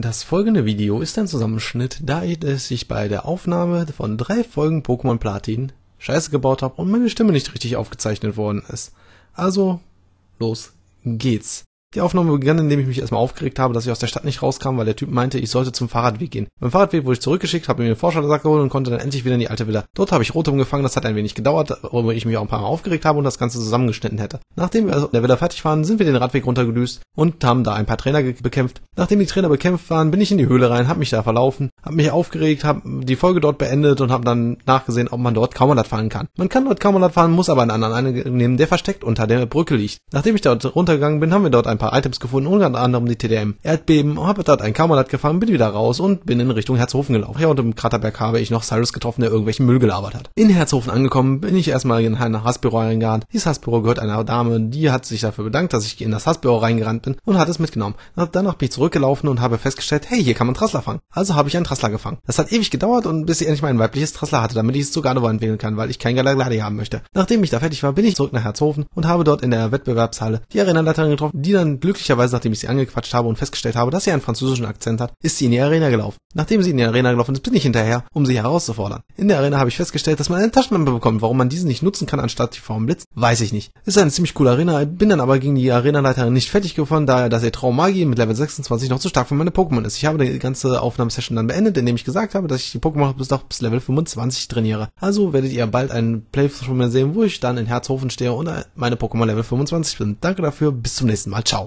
Das folgende Video ist ein Zusammenschnitt, da es sich bei der Aufnahme von drei Folgen Pokémon Platin Scheiße gebaut habe und meine Stimme nicht richtig aufgezeichnet worden ist. Also, los geht's. Die Aufnahme begann, indem ich mich erstmal aufgeregt habe, dass ich aus der Stadt nicht rauskam, weil der Typ meinte, ich sollte zum Fahrradweg gehen. Beim Fahrradweg wurde ich zurückgeschickt, habe mir den Forschersack geholt und konnte dann endlich wieder in die alte Villa. Dort habe ich Rotom gefangen, das hat ein wenig gedauert, worüber ich mich auch ein paar Mal aufgeregt habe und das Ganze zusammengeschnitten hätte. Nachdem wir also in der Villa fertig waren, sind wir den Radweg runtergedüst und haben da ein paar Trainer bekämpft. Nachdem die Trainer bekämpft waren, bin ich in die Höhle rein, habe mich da verlaufen, habe mich aufgeregt, habe die Folge dort beendet und habe dann nachgesehen, ob man dort Kaumalat fahren kann. Man kann dort Kaumalat fahren, muss aber einen anderen nehmen, der versteckt unter der Brücke liegt. Nachdem ich dort runtergegangen bin, haben wir dort ein paar Items gefunden unter anderem die TDM Erdbeben, habe dort ein Kamerad gefangen, bin wieder raus und bin in Richtung Herzhofen gelaufen. Ja, und im Kraterberg habe ich noch Cyrus getroffen, der irgendwelchen Müll gelabert hat. In Herzhofen angekommen, bin ich erstmal in ein Hassbüro reingerannt. Dieses Hassbüro gehört einer Dame, die hat sich dafür bedankt, dass ich in das Hassbüro reingerannt bin und hat es mitgenommen. Danach bin ich zurückgelaufen und habe festgestellt, hey, hier kann man Trassler fangen. Also habe ich einen Trassler gefangen. Das hat ewig gedauert und bis ich endlich mein weibliches Trassler hatte, damit ich es zu Gardevoir entwickeln kann, weil ich kein Galagladi haben möchte. Nachdem ich da fertig war, bin ich zurück nach Herzhofen und habe dort in der Wettbewerbshalle die Arenaleiterin getroffen, die dann glücklicherweise, nachdem ich sie angequatscht habe, und festgestellt habe, dass sie einen französischen Akzent hat, ist sie in die Arena gelaufen. Nachdem sie in die Arena gelaufen ist, bin ich hinterher, um sie herauszufordern. In der Arena habe ich festgestellt, dass man eine Taschenlampe bekommt. Warum man diese nicht nutzen kann, anstatt die Form Blitz, weiß ich nicht. Ist eine ziemlich coole Arena, bin dann aber gegen die Arenaleiterin nicht fertig geworden, da dass ihr Traummagie mit Level 26 noch zu stark für meine Pokémon ist. Ich habe die ganze Aufnahmesession dann beendet, indem ich gesagt habe, dass ich die Pokémon bis doch bis Level 25 trainiere. Also werdet ihr bald einen Playthrough von mir sehen, wo ich dann in Herzhofen stehe und meine Pokémon Level 25 bin. Danke dafür, bis zum nächsten Mal. Ciao.